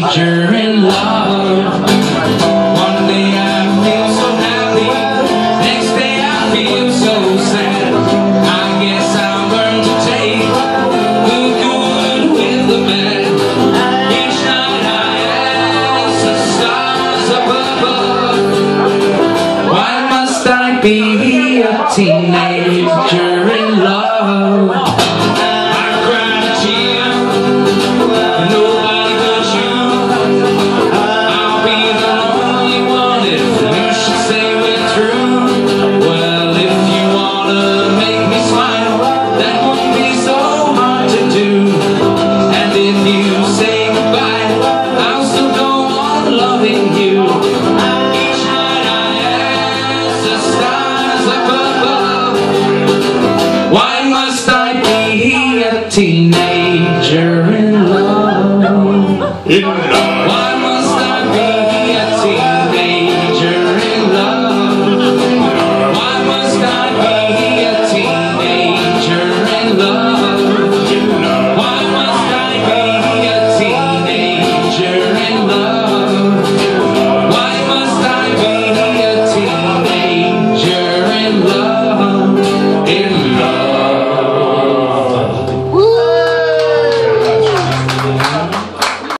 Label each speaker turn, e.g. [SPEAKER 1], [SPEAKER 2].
[SPEAKER 1] danger in love. One day I feel so happy Next day I feel so sad. I guess I learn to take The good with the bad Each night I ask the stars above. Why must I be a teenager in love? Teenager in love.
[SPEAKER 2] In love.